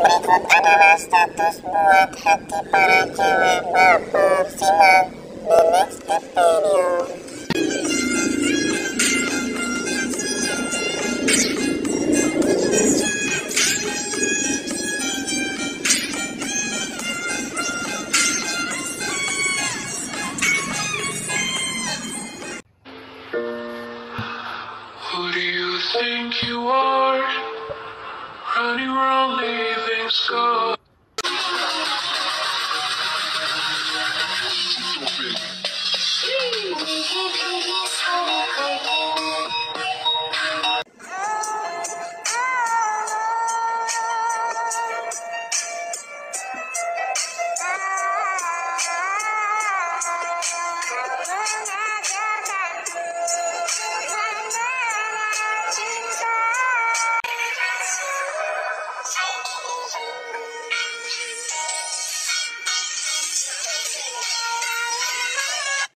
Berikut adalah status buat hati para cewek baper Simak the next video Who do you think you are? Running around leaving Let's go.